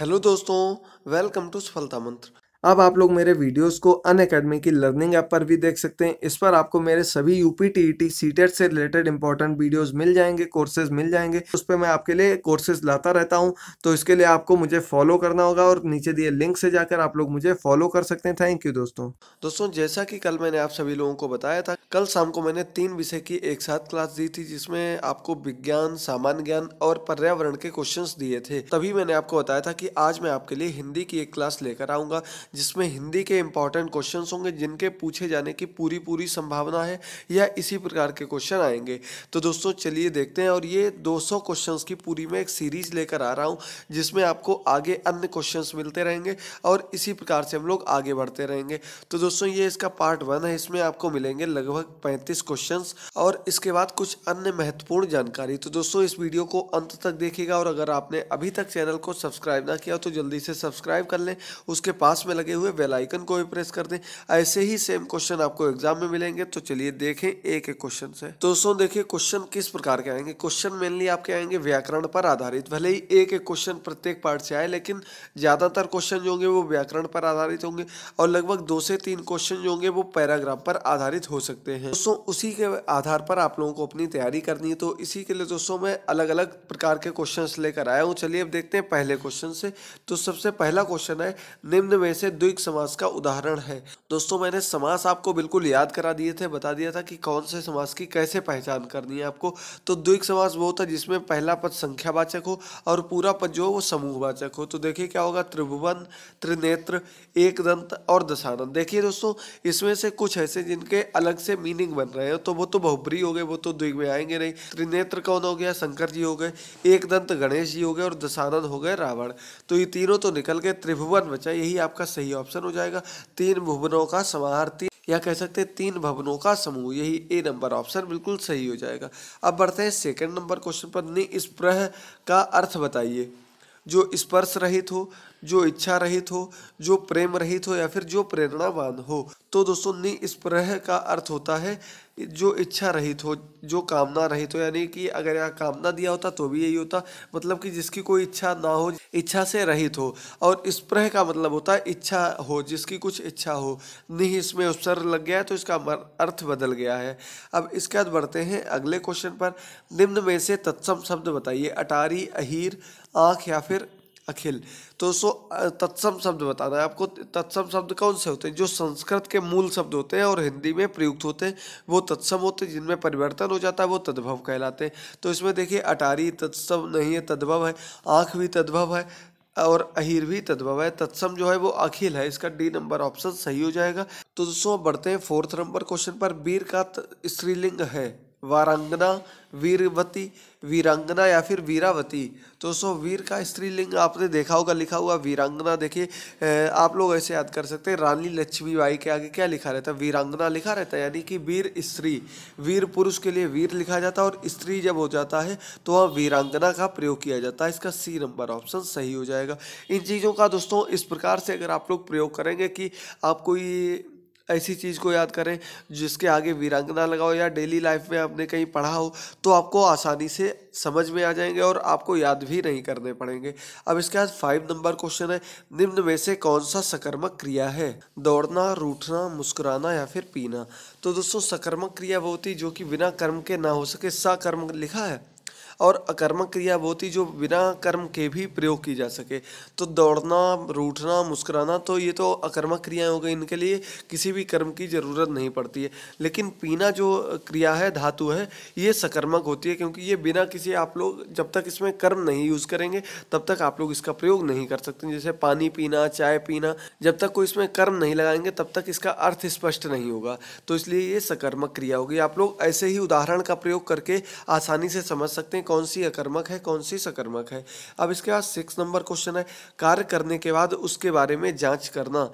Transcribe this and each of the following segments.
Hello दोस्तों welcome to सफलता मंत्र। अब आप लोग मेरे वीडियोस को अन अकेडमी की लर्निंग ऐप पर भी देख सकते हैं। इस पर आपको मेरे सभी यूपी टीईटी सीटेट से रिलेटेड इंपॉर्टेंट वीडियोस मिल जाएँगे कोर्सेज मिल जाएँगे। उस पर मैं आपके लिए कोर्सेज लाता रहता हूँ। तो इसके लिए आपको मुझे फॉलो करना होगा और नीचे दिए लिंक से जाकर आप लोग मुझे फॉलो कर सकते हैं। थैंक यू दोस्तों। दोस्तों, जैसा कि कल मैंने आप सभी लोगों को बताया था, कल शाम को मैंने तीन विषय की एक साथ क्लास दी थी, जिसमें आपको विज्ञान, सामान्य ज्ञान और पर्यावरण के क्वेश्चन दिए थे। तभी मैंने आपको बताया था कि आज मैं आपके लिए हिंदी की एक क्लास लेकर आऊँगा जिसमें हिंदी के इंपॉर्टेंट क्वेश्चन होंगे, जिनके पूछे जाने की पूरी पूरी संभावना है या इसी प्रकार के क्वेश्चन आएँगे। तो दोस्तों, चलिए देखते हैं और ये 200 क्वेश्चंस की पूरी मैं एक सीरीज़ लेकर आ रहा हूँ, जिसमें आपको आगे अन्य क्वेश्चंस मिलते रहेंगे और इसी प्रकार से हम लोग आगे बढ़ते रहेंगे। तो दोस्तों, ये इसका पार्ट वन है, इसमें आपको मिलेंगे लगभग पैंतीस क्वेश्चन और इसके बाद कुछ अन्य महत्वपूर्ण जानकारी। तो दोस्तों, इस वीडियो को अंत तक देखिएगा और अगर आपने अभी तक चैनल को सब्सक्राइब ना किया तो जल्दी से सब्सक्राइब कर लें। उसके पास में लगे हुए बेल आइकन को भी प्रेस कर दें। ऐसे ही सेम क्वेश्चन आपको एग्ज़ाम में मिलेंगे तो चलिए देखें एक एक क्वेश्चन से। दोस्तों, देखिए क्वेश्चन किस प्रकार के आएँगे? क्वेश्चन मेनली आपके आएँगे व्याकरण पर आधारित। भले ही एक एक क्वेश्चन प्रत्येक पार्ट से आए, लेकिन ज़्यादातर क्वेश्चन जो होंगे वो व्याकरण पर आधारित होंगे और लगभग दो से तीन क्वेश्चन जो होंगे वो पैराग्राफ पर आधारित हो सकते हैं। दोस्तों, उसी के आधार पर आप लोगों को अपनी तैयारी करनी है तो इसी के लिए दोस्तों मैं अलग अलग प्रकार के क्वेश्चन लेकर आया हूँ। चलिए अब देखते हैं पहले क्वेश्चन से। तो सबसे पहला क्वेश्चन है, निम्न में से द्विक समास का उदाहरण है। दोस्तों, मैंने समास आपको बिल्कुल याद करा दिए थे, बता दिया था कि कौन से समास की कैसे पहचान करनी है आपको। तो द्विक समास वो होता है जिसमें पहला पद संख्यावाचक हो और पूरा पद जो वो समूहवाचक हो। तो देखिए क्या होगा, त्रिभुवन, त्रिनेत्र एक दंत और दशानंद। देखिए दोस्तों, इसमें से कुछ ऐसे जिनके अलग से मीनिंग बन रहे हैं तो वो तो बहुबरी हो गए, वो तो द्विग में आएँगे नहीं। त्रिनेत्र कौन हो गया? शंकर जी हो गए एक दंत गणेश जी हो गए और दशानंद हो गए रावण। तो ये तीनों तो निकल गए, त्रिभुवन बचा, यही आपका सही ऑप्शन हो जाएगा। तीन भुवनों का समाहार या कह सकते हैं तीन भवनों का समूह, यही ए नंबर ऑप्शन बिल्कुल सही हो जाएगा। अब बढ़ते हैं सेकंड नंबर क्वेश्चन पर। निस्पृह का अर्थ बताइए। जो स्पर्श रहित हो, जो इच्छा रहित हो, जो प्रेम रहित हो या फिर जो प्रेरणावान हो। तो दोस्तों, निस्पृह का अर्थ होता है जो इच्छा रहित हो, जो कामना रहित हो। यानी कि अगर यहाँ कामना दिया होता तो भी यही होता। मतलब कि जिसकी कोई इच्छा ना हो, इच्छा से रहित हो। और स्प्रह का मतलब होता है इच्छा हो, जिसकी कुछ इच्छा हो। नहीं, इसमें उपसर्ग लग गया है तो इसका अर्थ बदल गया है। अब इसके बाद बढ़ते हैं अगले क्वेश्चन पर। निम्न में से तत्सम शब्द बताइए। अटारी, अहीर आँख या फिर अखिल। तो सो तत्सम शब्द बताना है आपको। तत्सम शब्द कौन से होते हैं? जो संस्कृत के मूल शब्द होते हैं और हिंदी में प्रयुक्त होते हैं, वो तत्सम होते हैं, जिनमें परिवर्तन हो जाता है, वो तद्भव कहलाते हैं। तो इसमें देखिए, अटारी तत्सम नहीं है, तद्भव है। आँख भी तद्भव है और अहिर भी तद्भव है। तत्सम जो है, वो अखिल है। इसका डी नंबर ऑप्शन सही हो जाएगा। तो दोस्तों बढ़ते हैं फोर्थ नंबर क्वेश्चन पर। वीर का स्त्रीलिंग है। वारांगना, वीरवती वीरांगना या फिर वीरावती? तो सो वीर का स्त्रीलिंग आपने देखा होगा, लिखा हुआ वीरांगना, देखिए आप लोग ऐसे याद कर सकते हैं, रानी लक्ष्मीबाई के आगे क्या लिखा रहता है? वीरांगना लिखा रहता है, यानी कि वीर स्त्री। वीर पुरुष के लिए वीर लिखा जाता है और स्त्री जब हो जाता है तो वह वीरांगना का प्रयोग किया जाता है। इसका सी नंबर ऑप्शन सही हो जाएगा। इन चीज़ों का दोस्तों, इस प्रकार से अगर आप लोग प्रयोग करेंगे कि आप कोई ऐसी चीज़ को याद करें जिसके आगे वीरांगना लगाओ या डेली लाइफ में आपने कहीं पढ़ा हो तो आपको आसानी से समझ में आ जाएँगे और आपको याद भी नहीं करने पड़ेंगे। अब इसके बाद फाइव नंबर क्वेश्चन है, निम्न में से कौन सा सकर्मक क्रिया है? दौड़ना, रूठना, मुस्कुराना या फिर पीना? तो दोस्तों सकर्मक क्रिया वो होती जो कि बिना कर्म के ना हो सके सकर्म लिखा है? और अकर्मक क्रिया वो थी जो बिना कर्म के भी प्रयोग की जा सके। तो दौड़ना, रूठना, मुस्कुराना तो ये तो अकर्मक क्रियाएँ हो गई। इनके लिए किसी भी कर्म की ज़रूरत नहीं पड़ती है। लेकिन पीना जो क्रिया है, धातु है, ये सकर्मक होती है क्योंकि ये बिना किसी आप लोग, जब तक इसमें कर्म नहीं यूज़ करेंगे, तब तक आप लोग इसका प्रयोग नहीं कर सकते। जैसे पानी पीना, चाय पीना, जब तक कोई इसमें कर्म नहीं लगाएँगे, तब तक इसका अर्थ स्पष्ट नहीं होगा। तो इसलिए ये सकर्मक क्रिया होगी। आप लोग ऐसे ही उदाहरण का प्रयोग करके आसानी से समझ सकते हैं। कौन सी अकर्मक है, कौन सी सकर्मक है? अब इसके बाद सिक्स नंबर क्वेश्चन है। कार्य करने के बाद उसके बारे में जाँच करना।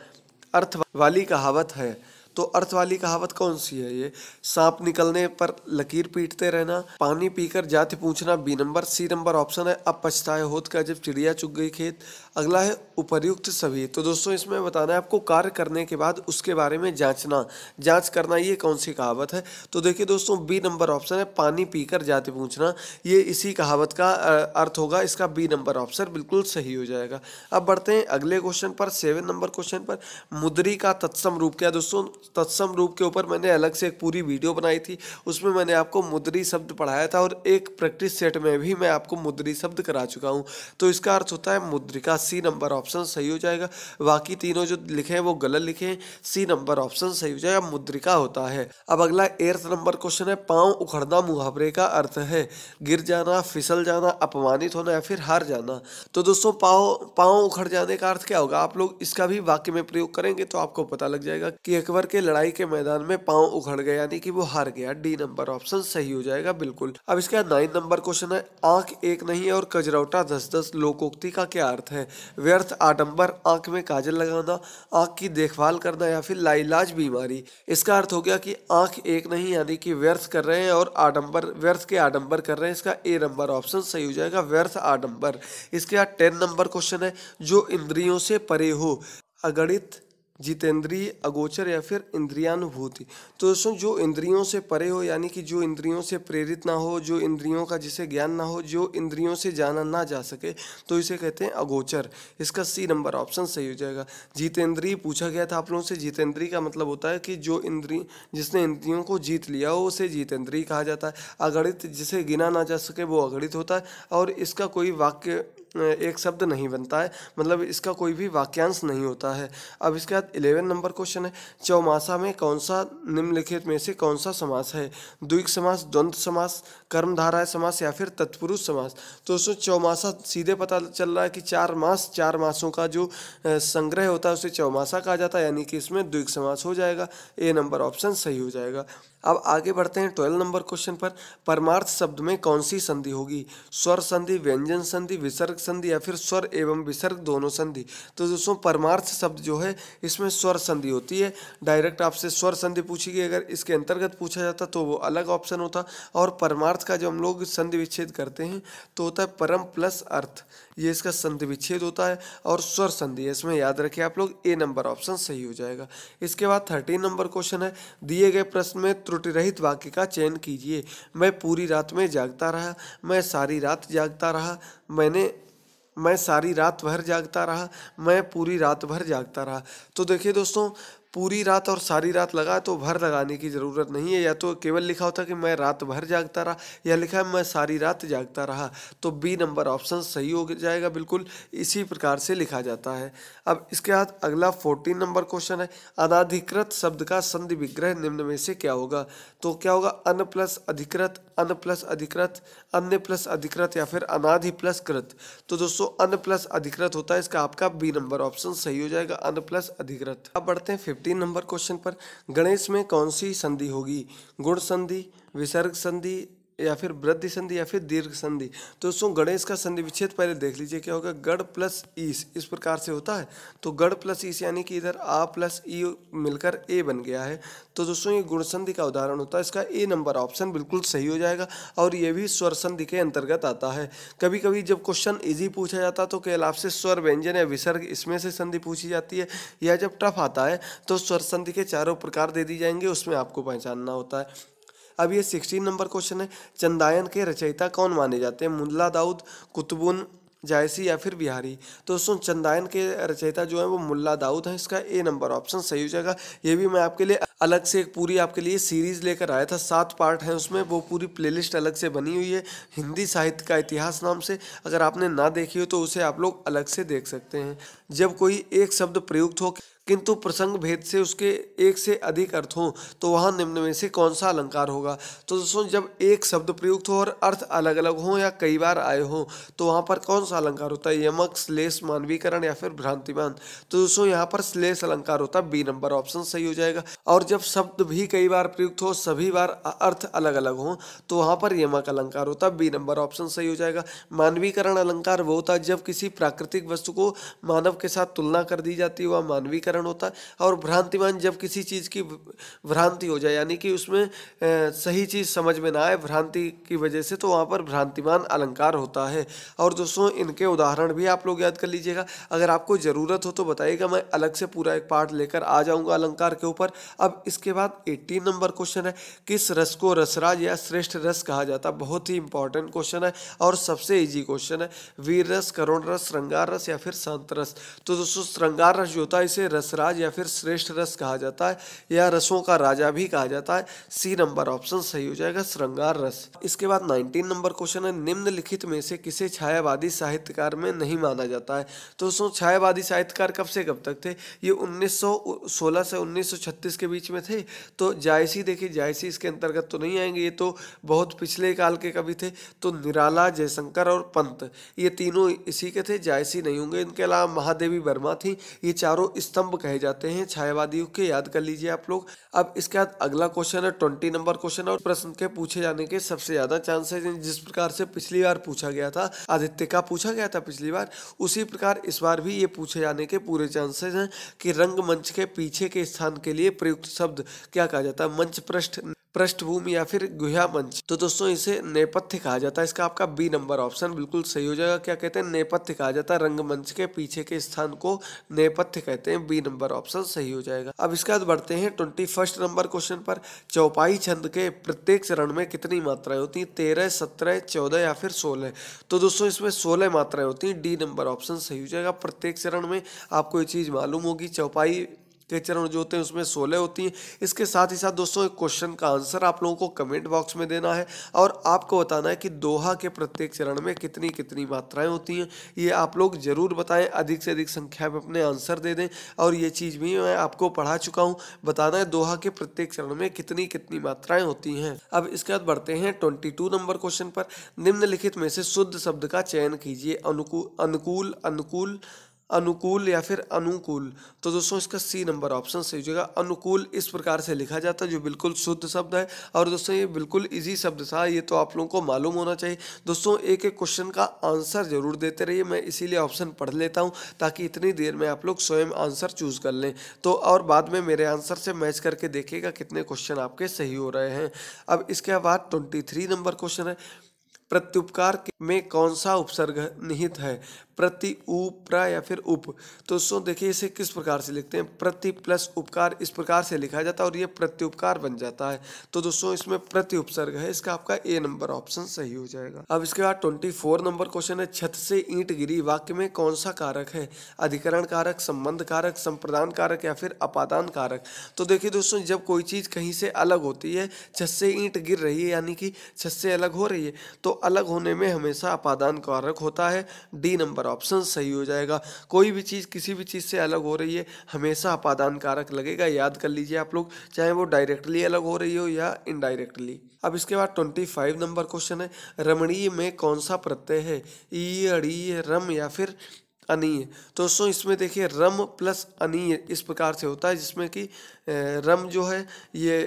अर्थ वाली कहावत है। तो अर्थ वाली कहावत कौन सी है ये? सांप निकलने पर लकीर पीटते रहना, पानी पीकर जाति पूछना B number C number option है। अब पछताए होत का जब चिड़िया चुग गई खेत अगला है उपर्युक्त सभी। तो दोस्तों, इसमें बताना है आपको कार्य करने के बाद उसके बारे में जांचना। जाँच करना ये कौन सी कहावत है? तो देखिए दोस्तों, बी नंबर ऑप्शन है पानी पीकर जाते पूछना। ये इसी कहावत का अर्थ होगा, इसका बी नंबर ऑप्शन बिल्कुल सही हो जाएगा। अब बढ़ते हैं अगले क्वेश्चन पर, सेवन नंबर क्वेश्चन पर। मुद्री का तत्सम रूप क्या दोस्तों? तत्सम रूप के ऊपर मैंने अलग से एक पूरी वीडियो बनाई थी। उसमें मैंने आपको मुद्री शब्द पढ़ाया था और एक प्रैक्टिस सेट में भी मैं आपको मुद्री शब्द करा चुका हूँ। तो इसका अर्थ होता है मुद्रिका सी नंबर ऑप्शन सही हो जाएगा। बाकी तीनों जो लिखे हैं, वो गलत लिखे हैं। सी नंबर ऑप्शन सही हो जाएगा, मुद्रिका होता है। अब अगला एर्थ नंबर क्वेश्चन है, पाँव उखड़ना मुहावरे का अर्थ है। गिर जाना, फिसल जाना, अपमानित होना या फिर हार जाना। तो दोस्तों, पाँव पाँव उखड़ जाने का अर्थ क्या होगा? आप लोग इसका भी वाक्य में प्रयोग करेंगे तो आपको पता लग जाएगा कि अकबर के लड़ाई के मैदान में पाँव उखड़ गए यानी कि वो हार गया। डी नंबर ऑप्शन सही हो जाएगा, बिल्कुल। अब इसका नाइन नंबर क्वेश्चन है, आँख एक नहीं है और कजरौटा दस दस लोकोक्ति का क्या अर्थ है? व्यर्थ आडंबर, आँख में काजल लगाना, आँख की देखभाल करना या फिर लाइलाज बीमारी। इसका अर्थ हो गया कि आँख एक नहीं, यानी कि व्यर्थ कर रहे हैं और आडंबर, व्यर्थ के आडंबर कर रहे हैं। इसका ए नंबर ऑप्शन सही हो जाएगा, व्यर्थ आडंबर। इसके बाद टेन नंबर क्वेश्चन है, जो इंद्रियों से परे हो, अगणित जितेंद्रीय, अगोचर या फिर इंद्रियानुभूति। तो दोस्तों, जो इंद्रियों से परे हो, यानी कि जो इंद्रियों से प्रेरित ना हो, जो इंद्रियों का जिसे ज्ञान ना हो, जो इंद्रियों से जाना ना जा सके तो इसे कहते हैं अगोचर। इसका सी नंबर ऑप्शन सही हो जाएगा। जितेंद्रीय पूछा गया था आप लोगों से। जितेंद्रीय का मतलब होता है कि जो इंद्रिय, जिसने इंद्रियों को जीत लिया हो, उसे जितेंद्रीय कहा जाता है। अगणित जिसे गिना ना जा सके, वो अगणित होता है। और इसका कोई वाक्य एक शब्द नहीं बनता है। मतलब इसका कोई भी वाक्यांश नहीं होता है। अब इसके बाद इलेवन नंबर क्वेश्चन है। चौमासा में कौन सा निम्नलिखित में से कौन सा समास है? द्विक समास द्वंद्व समास, कर्मधाराय समास या फिर तत्पुरुष समास? तो दोस्तों, चौमासा सीधे पता चल रहा है कि चार मास, चार मासों का जो संग्रह होता है, उसे चौमासा कहा जाता है। यानी कि इसमें द्विक समास हो जाएगा, ए नंबर ऑप्शन सही हो जाएगा। अब आगे बढ़ते हैं ट्वेल्व नंबर क्वेश्चन पर। परमार्थ शब्द में कौन सी संधि होगी? स्वर संधि, व्यंजन संधि, विसर्ग संधि या फिर स्वर एवं विसर्ग दोनों संधि। तो दोस्तों, परमार्थ शब्द जो है, इसमें स्वर संधि होती है। डायरेक्ट आपसे स्वर संधि पूछी गई, अगर इसके अंतर्गत पूछा जाता तो वो अलग ऑप्शन होता। और परमार्थ का जो हम लोग संधि विच्छेद करते हैं तो होता है परम प्लस अर्थ। ये इसका संधि विच्छेद होता है और स्वर संधि इसमें याद रखिए आप लोग ए नंबर ऑप्शन सही हो जाएगा। इसके बाद थर्टीन नंबर क्वेश्चन है। दिए गए प्रश्न में त्रुटि रहित वाक्य का चयन कीजिए। मैं पूरी रात में जागता रहा, मैं सारी रात जागता रहा, मैंने मैं सारी रात भर जागता रहा, मैं पूरी रात भर जागता रहा। तो देखिए दोस्तों पूरी रात और सारी रात लगा तो भर लगाने की ज़रूरत नहीं है। या तो केवल लिखा होता कि मैं रात भर जागता रहा, या लिखा है, मैं सारी रात जागता रहा। तो बी नंबर ऑप्शन सही हो जाएगा, बिल्कुल इसी प्रकार से लिखा जाता है। अब इसके बाद अगला फोर्टीन नंबर क्वेश्चन है, अनाधिकृत शब्द का संधि विग्रह निम्न में से क्या होगा? तो क्या होगा? अन प्लस अधिकृत, अन प्लस अधिकृत, अन्य प्लस अधिकृत, या फिर अनाधि प्लस कृत। तो दोस्तों, अन प्लस अधिकृत होता है, इसका आपका बी नंबर ऑप्शन सही हो जाएगा, अन प्लस अधिकृत। अब बढ़ते हैं फिफ्टीन नंबर क्वेश्चन पर गणेश में कौन सी संधि होगी? गुण संधि विसर्ग संधि या फिर वृद्धि संधि या फिर दीर्घ संधि। तो दोस्तों गणेश का संधि विच्छेद पहले देख लीजिए, क्या होगा? गढ़ प्लस ईस इस प्रकार से होता है। तो गढ़ प्लस ईस यानी कि इधर आ प्लस ई मिलकर ए बन गया है। तो दोस्तों, ये गुण संधि का उदाहरण होता है। इसका ए नंबर ऑप्शन बिल्कुल सही हो जाएगा और ये भी स्वर संधि के अंतर्गत आता है। कभी कभी जब क्वेश्चन ईजी पूछा जाता तो केवल आपसे स्वर व्यंजन या विसर्ग इसमें से संधि पूछी जाती है या जब टफ आता है तो स्वर संधि के चारों प्रकार दे दी जाएँगे, उसमें आपको पहचानना होता है। अब ये सिक्सटीन नंबर क्वेश्चन है। चंदायन के रचयिता कौन माने जाते हैं? मुल्ला दाऊद, कुतुबुन, जायसी या फिर बिहारी? तो दोस्तों, चंदायन के रचयिता जो है वो मुल्ला दाऊद है। इसका ए नंबर ऑप्शन सही हो जाएगा। ये भी मैं आपके लिए अलग से एक पूरी आपके लिए सीरीज़ लेकर आया था। सात पार्ट है उसमें। वो पूरी प्लेलिस्ट अलग से बनी हुई है हिंदी साहित्य का इतिहास नाम से। अगर आपने ना देखी हो तो उसे आप लोग अलग से देख सकते हैं। जब कोई एक शब्द प्रयुक्त हो किंतु प्रसंग भेद से उसके एक से अधिक अर्थ हों तो वहाँ निम्न में से कौन सा अलंकार होगा? तो दोस्तों, जब एक शब्द प्रयुक्त हो और अर्थ अलग अलग हों या कई बार आए हों तो वहाँ पर कौन सा अलंकार होता है? यमक, श्लेष, मानवीकरण या फिर भ्रांतिमान? तो दोस्तों, यहाँ पर श्लेष अलंकार होता है, बी नंबर ऑप्शन सही हो जाएगा। और जब शब्द भी कई बार प्रयुक्त हो, सभी बार अर्थ अलग अलग हों तो वहाँ पर यमक अलंकार होता है, बी नंबर ऑप्शन सही हो जाएगा। मानवीकरण अलंकार वो होता है, जब किसी प्राकृतिक वस्तु को मानव के साथ तुलना कर दी जाती है, वह मानवीकरण कारण होता है और भ्रांतिमान जब किसी चीज़ की भ्रांति हो जाए, यानी कि उसमें सही चीज़ समझ में ना आए, भ्रांति की वजह से तो वहाँ पर भ्रांतिमान अलंकार होता है। और दोस्तों, इनके उदाहरण भी आप लोग याद कर लीजिएगा। अगर आपको ज़रूरत हो तो बताइएगा, मैं अलग से पूरा एक पार्ट लेकर आ जाऊँगा अलंकार के ऊपर। अब इसके बाद एट्टीन नंबर क्वेश्चन है, किस रस को रसराज या श्रेष्ठ रस कहा जाता है? बहुत ही इंपॉर्टेंट क्वेश्चन है और सबसे ईजी क्वेश्चन है वीर रस करुण रस श्रृंगार रस या फिर शांत रस तो दोस्तों श्रृंगार रस जो होता है, इसे रसराज या फिर श्रेष्ठ रस कहा जाता है, या रसों का राजा भी कहा जाता है। सी नंबर ऑप्शन सही हो जाएगा, श्रृंगार रस। इसके बाद नाइनटीन नंबर क्वेश्चन है, निम्नलिखित में से किसे छायावादी साहित्यकार में नहीं माना जाता है? तो दोस्तों, छायावादी साहित्यकार कब से कब तक थे? ये 1916 से 1936 के बीच में थे। तो जायसी, देखिए, जायसी इसके अंतर्गत तो नहीं आएँगे, ये तो बहुत पिछले काल के कवि थे। तो निराला, जयशंकर और पंत, ये तीनों इसी के थे, जायसी नहीं होंगे। इनके अलावा महादेवी वर्मा थी। ये चारों स्तंभ कहे जाते हैं छायावादी युग के याद कर लीजिए आप लोग। अब इसके बाद अगला क्वेश्चन है ट्वेंटी नंबर क्वेश्चन और प्रश्न के पूछे जाने के सबसे ज़्यादा चांसेस जिस प्रकार से पिछली बार पूछा गया था, आदित्य का पूछा गया था पिछली बार, उसी प्रकार इस बार भी ये पूछे जाने के पूरे चांसेस हैं कि रंगमंच के पीछे के स्थान के लिए प्रयुक्त शब्द क्या कहा जाता है? मंच पृष्ठ पृष्ठभूमि या फिर गुहा मंच। तो दोस्तों, इसे नेपथ्य कहा जाता है। इसका आपका बी नंबर ऑप्शन बिल्कुल सही हो जाएगा। क्या कहते हैं? नेपथ्य कहा जाता है। रंगमंच के पीछे के स्थान को नेपथ्य कहते हैं। बी नंबर ऑप्शन सही हो जाएगा। अब इसके बाद बढ़ते हैं ट्वेंटी फ़र्स्ट नंबर क्वेश्चन पर। चौपाई छंद के प्रत्येक चरण में कितनी मात्राएँ होती हैं? तेरह, सत्रह, चौदह या फिर सोलह? तो दोस्तों, इसमें सोलह मात्राएँ होती हैं। डी नंबर ऑप्शन सही हो जाएगा। प्रत्येक चरण में आपको ये चीज़ मालूम होगी। चौपाई के चरण जो होते हैं, उसमें सोलह होती हैं। इसके साथ ही साथ दोस्तों, एक क्वेश्चन का आंसर आप लोगों को कमेंट बॉक्स में देना है और आपको बताना है कि दोहा के प्रत्येक चरण में कितनी कितनी मात्राएँ होती हैं। ये आप लोग ज़रूर बताएँ, अधिक से अधिक संख्या में अपने आंसर दे दें और ये चीज़ भी मैं आपको पढ़ा चुका हूँ। बताना है दोहा के प्रत्येक चरण में कितनी कितनी मात्राएँ होती हैं। अब इसके बाद बढ़ते हैं ट्वेंटी नंबर क्वेश्चन पर। निम्नलिखित में से शुद्ध शब्द का चयन कीजिए। अनुकूल अनुकूल अनुकूल अनुकूल या फिर अनुकूल? तो दोस्तों, इसका सी नंबर ऑप्शन सही हो जाएगा। अनुकूल इस प्रकार से लिखा जाता है, जो बिल्कुल शुद्ध शब्द है। और दोस्तों, ये बिल्कुल इजी शब्द था। ये तो आप लोगों को मालूम होना चाहिए। दोस्तों, एक एक क्वेश्चन का आंसर ज़रूर देते रहिए। मैं इसीलिए ऑप्शन पढ़ लेता हूँ, ताकि इतनी देर में आप लोग स्वयं आंसर चूज़ कर लें। तो और बाद में मेरे आंसर से मैच करके देखिएगा कितने क्वेश्चन आपके सही हो रहे हैं। अब इसके बाद ट्वेंटी नंबर क्वेश्चन है। प्रत्युपकार में कौन सा उपसर्ग निहित है? प्रति उपरा या फिर उप। तो दोस्तों देखिए, इसे किस प्रकार से लिखते हैं? प्रति प्लस उपकार इस प्रकार से लिखा जाता है और ये प्रत्युपकार बन जाता है। तो दोस्तों, इसमें प्रति उपसर्ग है, इसका आपका ए नंबर ऑप्शन सही हो जाएगा। अब इसके बाद ट्वेंटी फोर नंबर क्वेश्चन है, छत से ईंट गिरी वाक्य में कौन सा कारक है? अधिकरण कारक, संबंध कारक, संप्रदान कारक या फिर अपादान कारक? तो देखिए दोस्तों, जब कोई चीज़ कहीं से अलग होती है, छत से ईंट गिर रही है, यानी कि छत से अलग हो रही है तो अलग होने में हमेशा अपादान कारक होता है। डी नंबर नंबर ऑप्शन सही हो जाएगा। कोई भी चीज़, किसी भी चीज़ से अलग हो रही है, हमेशा अपादान कारक लगेगा। याद कर लीजिए आप लोग, चाहे वो डायरेक्टली अलग हो रही हो या इनडायरेक्टली अब इसके बाद ट्वेंटी फाइव नंबर क्वेश्चन है, रमणीय में कौन सा प्रत्यय है? ई अड़ी रम या फिर अनीय? तो दोस्तों, इसमें देखिए, रम प्लस अनीय इस प्रकार से होता है, जिसमें कि रम जो है, ये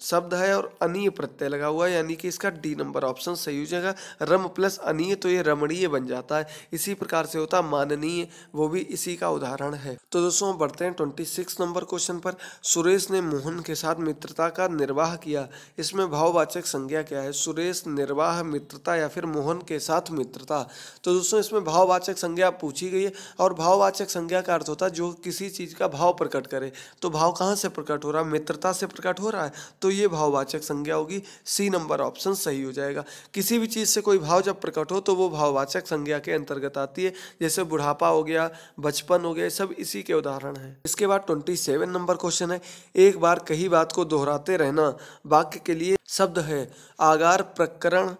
शब्द है और अनीय प्रत्यय लगा हुआ है, यानी कि इसका डी नंबर ऑप्शन सही हो जाएगा। रम प्लस अनीय तो ये रमणीय बन जाता है। इसी प्रकार से होता है माननीय, वो भी इसी का उदाहरण है। तो दोस्तों बढ़ते हैं ट्वेंटी सिक्स नंबर क्वेश्चन पर। सुरेश ने मोहन के साथ मित्रता का निर्वाह किया। इसमें भाववाचक संज्ञा क्या है? सुरेश निर्वाह मित्रता या फिर मोहन के साथ मित्रता। तो दोस्तों, इसमें भाववाचक संज्ञा पूछी गई है और भाववाचक संज्ञा का अर्थ होता है जो किसी चीज़ का भाव प्रकट करे। तो भाव कहाँ से प्रकट हो रहा है? मित्रता से प्रकट हो रहा है। तो तो ये भाववाचक संज्ञा होगी। सी नंबर ऑप्शन सही हो जाएगा। किसी भी चीज़ से कोई भाव जब प्रकट हो तो वो भाववाचक संज्ञा के अंतर्गत आती है। जैसे बुढ़ापा हो गया, बचपन हो गया सब इसी के उदाहरण है। इसके बाद ट्वेंटी सेवन नंबर क्वेश्चन है। एक बार कही बात को दोहराते रहना वाक्य के लिए शब्द है। आगार, प्रकरण,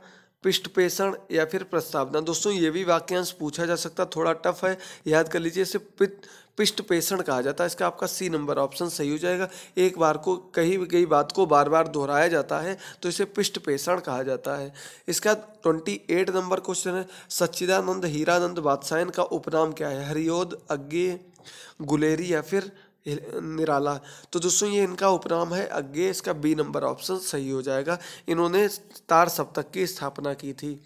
पिष्टपेषण या फिर प्रस्तावना। दोस्तों, ये भी वाक्यांश पूछा जा सकता, थोड़ा टफ है। याद कर लीजिए इसे पिष्ट पेषण कहा जाता है। इसका आपका सी नंबर ऑप्शन सही हो जाएगा। एक बार को कही गई बात को बार बार दोहराया जाता है तो इसे पिष्ट पेषण कहा जाता है। इसका ट्वेंटी एट नंबर क्वेश्चन है। सच्चिदानंद हीरानंद बादशाहन का उपनाम क्या है? हरियोद अज्ञे गुलेरी या फिर निराला? तो दोस्तों, ये इनका उपनाम है। अज्ञे इसका बी नंबर ऑप्शन सही हो जाएगा। इन्होंने तार सप्तक की स्थापना की थी।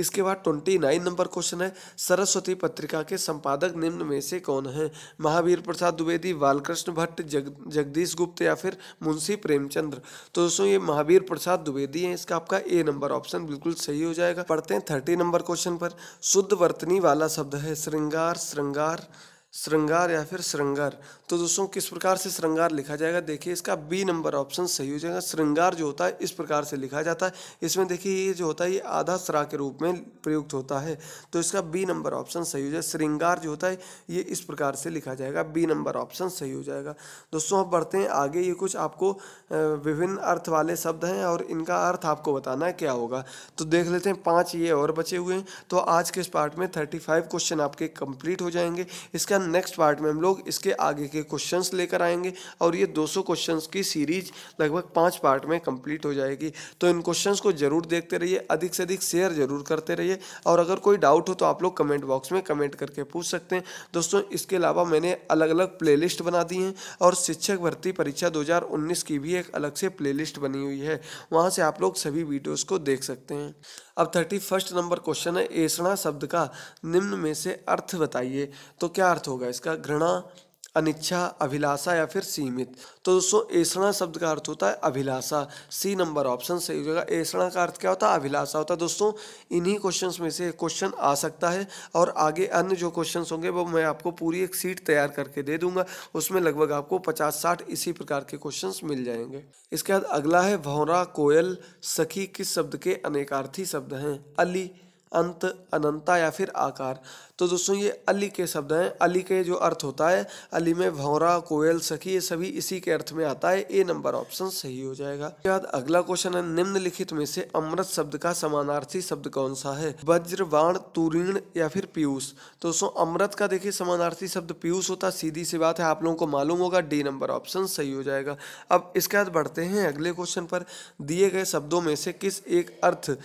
इसके बाद ट्वेंटी नाइन नंबर क्वेश्चन है, सरस्वती पत्रिका के संपादक निम्न में से कौन है? महावीर प्रसाद द्विवेदी, बालकृष्ण भट्ट, जग, जगदीश गुप्त या फिर मुंशी प्रेमचंद्र? तो दोस्तों, ये महावीर प्रसाद द्विवेदी है, इसका आपका ए नंबर ऑप्शन बिल्कुल सही हो जाएगा। पढ़ते हैं थर्टी नंबर क्वेश्चन पर। शुद्ध वर्तनी वाला शब्द है, श्रृंगार श्रृंगार श्रृंगार या फिर श्रृंगार। तो दोस्तों, किस प्रकार से श्रृंगार लिखा जाएगा? देखिए, इसका बी नंबर ऑप्शन सही हो जाएगा। श्रृंगार जो होता है, इस प्रकार से लिखा जाता है। इसमें देखिए, ये जो होता है, ये आधा सरा के रूप में प्रयुक्त होता है। तो इसका बी नंबर ऑप्शन सही हो जाएगा। श्रृंगार जो होता है, ये इस प्रकार से लिखा जाएगा। बी नंबर ऑप्शन सही हो जाएगा। दोस्तों, अब बढ़ते हैं आगे। ये कुछ आपको विभिन्न अर्थ वाले शब्द हैं और इनका अर्थ आपको बताना है क्या होगा। तो देख लेते हैं, पाँच ये और बचे हुए हैं। तो आज के इस पार्ट में थर्टी क्वेश्चन आपके कंप्लीट हो जाएँगे। इसका नेक्स्ट पार्ट में हम लोग इसके आगे के क्वेश्चंस लेकर आएँगे और ये 200 क्वेश्चंस की सीरीज़ लगभग पाँच पार्ट में कंप्लीट हो जाएगी। तो इन क्वेश्चंस को ज़रूर देखते रहिए, अधिक से अधिक शेयर ज़रूर करते रहिए और अगर कोई डाउट हो तो आप लोग कमेंट बॉक्स में कमेंट करके पूछ सकते हैं। दोस्तों, इसके अलावा मैंने अलग अलग प्ले बना दी हैं और शिक्षक भर्ती परीक्षा दो हज़ार उन्नीस की भी एक अलग से प्ले बनी हुई है। वहाँ से आप लोग सभी वीडियोज़ को देख सकते हैं। अब थर्टी फ़र्स्ट नंबर क्वेश्चन है ऐसा शब्द का निम्न में से अर्थ बताइए। तो क्या अर्थ होगा, इसका घृणा, अनिच्छा, अभिलाषा या फिर सीमित। तो दोस्तों ऐसा शब्द का अर्थ होता है अभिलाषा। सी नंबर ऑप्शन सही हो जाएगा ऐसा का अर्थ क्या होता है? अभिलाषा होता है। दोस्तों, इन्हीं क्वेश्चंस में से क्वेश्चन आ सकता है और आगे अन्य जो क्वेश्चंस होंगे, वो मैं आपको पूरी एक सीट तैयार करके दे दूँगा। उसमें लगभग आपको पचास साठ इसी प्रकार के क्वेश्चन मिल जाएँगे। इसके बाद अगला है भौरा कोयल सखी किस शब्द के अनेकार्थी शब्द हैं? अली अंत, अनंता या फिर आकार। तो दोस्तों, ये अली के शब्द हैं। अली के जो अर्थ होता है, अली में भौरा, कोयल, सखी, ये सभी इसी के अर्थ में आता है। ए नंबर ऑप्शन सही हो जाएगा। उसके बाद अगला क्वेश्चन है, निम्नलिखित में से अमृत शब्द का समानार्थी शब्द कौन सा है? वज्र, बाण, तुरीण या फिर पीयूष? तो दोस्तों, अमृत का देखिए, समानार्थी शब्द पीयूष होता सीधी सी बात है, आप लोगों को मालूम होगा, डी नंबर ऑप्शन सही हो जाएगा। अब इसके बाद बढ़ते हैं अगले क्वेश्चन पर। दिए गए शब्दों में से किस एक अर्थ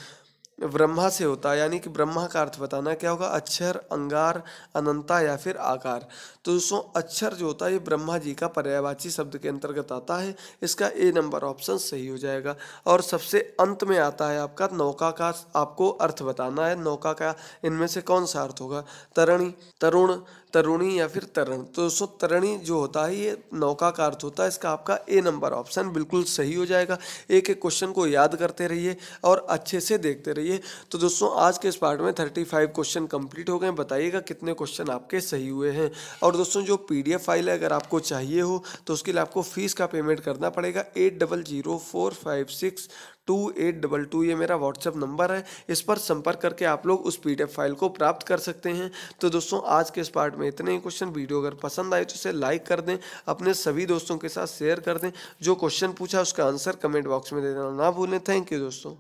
ब्रह्मा से होता है, यानी कि ब्रह्मा का अर्थ बताना क्या होगा? अक्षर, अंगार, अनंता या फिर आकार। तो दोस्तों, अक्षर जो होता है, ये ब्रह्मा जी का पर्यायवाची शब्द के अंतर्गत आता है। इसका ए नंबर ऑप्शन सही हो जाएगा। और सबसे अंत में आता है आपका नौका का, आपको अर्थ बताना है। नौका का इनमें से कौन सा अर्थ होगा? तरणी, तरुण तरुणी या फिर तरण। तो दोस्तों तरणी जो होता है, ये नौका का अर्थ होता है, इसका आपका ए नंबर ऑप्शन बिल्कुल सही हो जाएगा। एक एक क्वेश्चन को याद करते रहिए और अच्छे से देखते रहिए। तो दोस्तों, आज के इस पार्ट में थर्टी फाइव क्वेश्चन कंप्लीट हो गए बताइएगा कितने क्वेश्चन आपके सही हुए हैं। और दोस्तों, जो पीडीएफ फ़ाइल है, अगर आपको चाहिए हो तो उसके लिए आपको फ़ीस का पेमेंट करना पड़ेगा। Eight double zero four five six two eight double two ये मेरा व्हाट्सएप नंबर है। इस पर संपर्क करके आप लोग उस पीडीएफ फ़ाइल को प्राप्त कर सकते हैं। तो दोस्तों, आज के इस पार्ट में इतने ही क्वेश्चन वीडियो अगर पसंद आए तो इसे लाइक कर दें, अपने सभी दोस्तों के साथ शेयर कर दें। जो क्वेश्चन पूछा उसका आंसर कमेंट बॉक्स में दे देना। ना भूलें। थैंक यू दोस्तों।